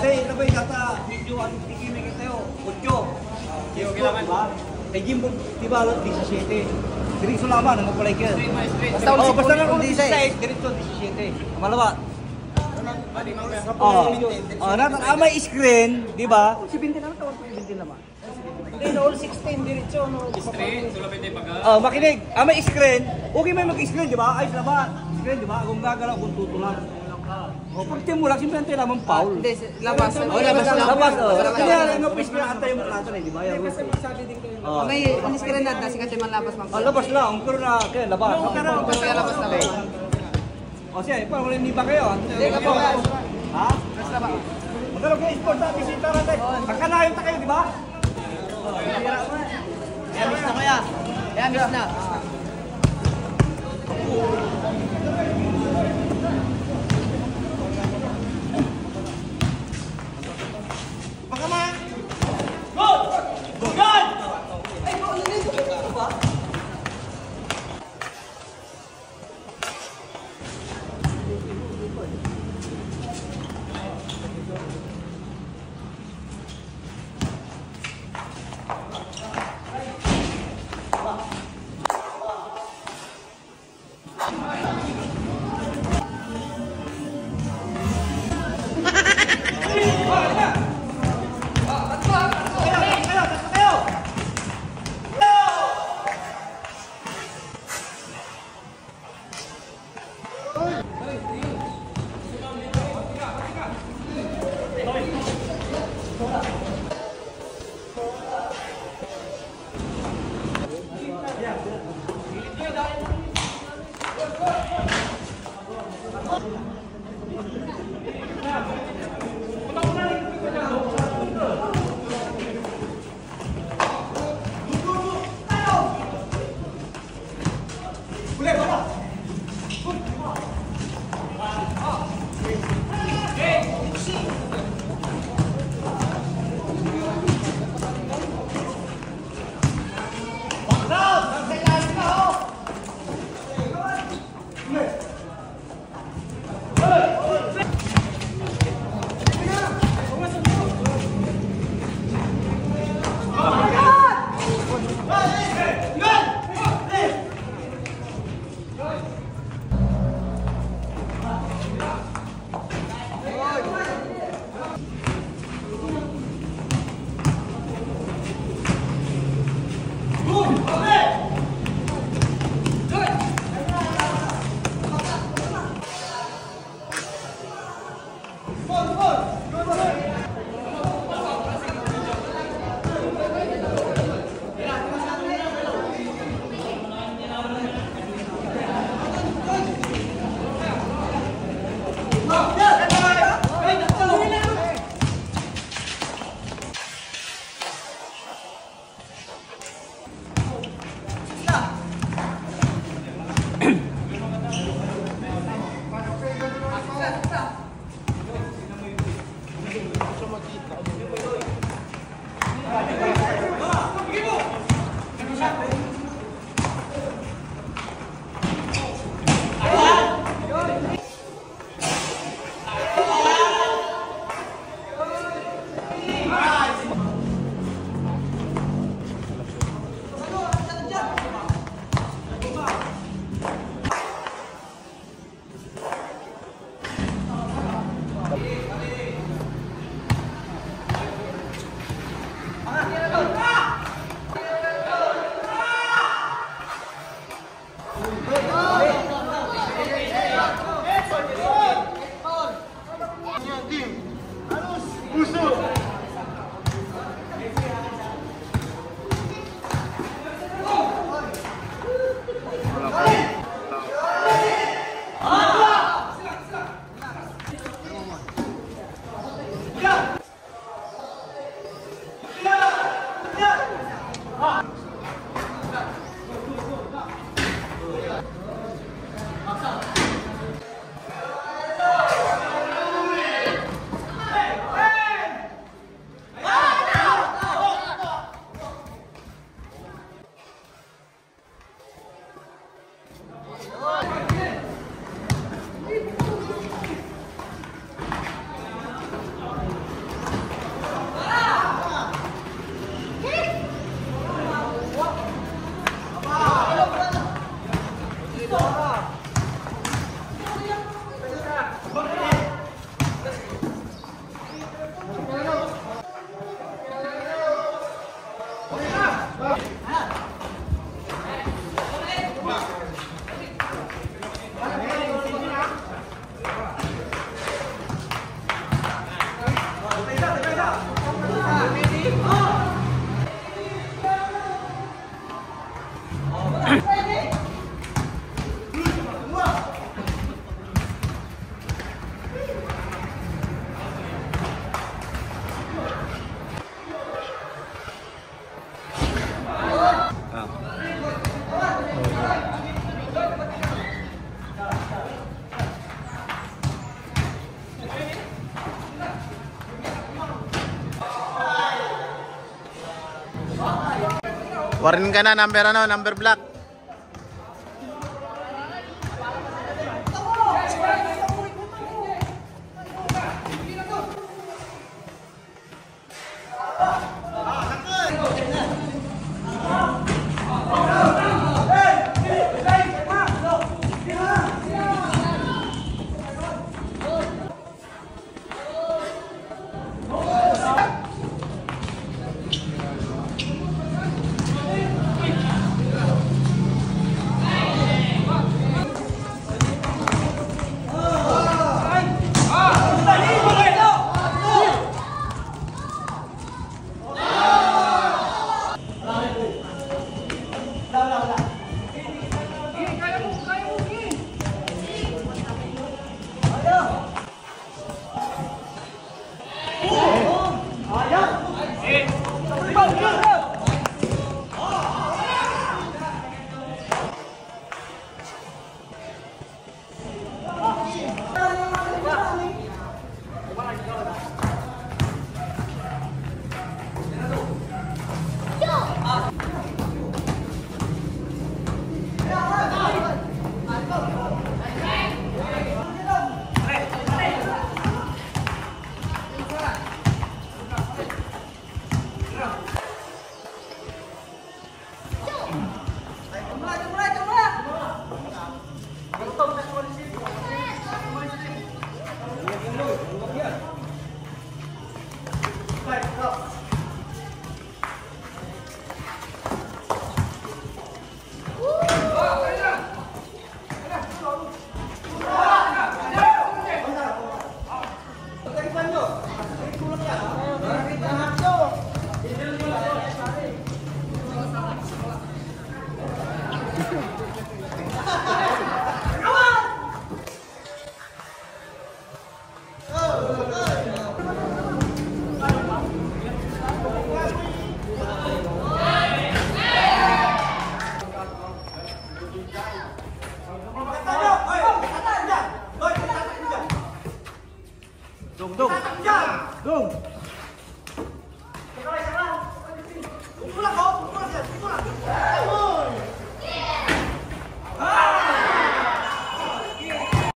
Dati, ito ba kata, video ang tikimin kita yun, kutyo. Hindi ko kailangan. Diba? Kay Jimbo, di ba, 17. Diretso laban, ang mapalay ka. Basta ulit, oh, basta lang ulit, eh. diretso 17. Malawa. Oh, oh, na, may screen, di ba? 17 naman, tawag ko 17 naman. Hindi, all 16 diretso, no? Screen, sulapit din pagka. Oh, ah, makinig. Ah, may screen. Okay, may mag-screen, di ba? Ayos na? Screen, di ba? Kung gagalaw, kung tutulang. Pag team mo lang, siyempre naman foul. Hindi, labas. Oh, labas lang. Labas, oh. Kaya ano, pwes na antay yung plato eh, di ba? Yung Kasi roof. magsabi din kayo. Oh. May inis ka rin na, kasi kasi man labas man. Oh, labas lang. Pero na, kaya labas. Pero kaya labas na ba? O siya, parang wala hindi ba kayo? Hindi ka po. Ha? Basta ba? Magkano kayo sport na bisita natin? Pagkanayon ta kayo, di ba? Kaya miss na kuya. Kaya miss na. 아. Warin ka na, number ano, number black. 动。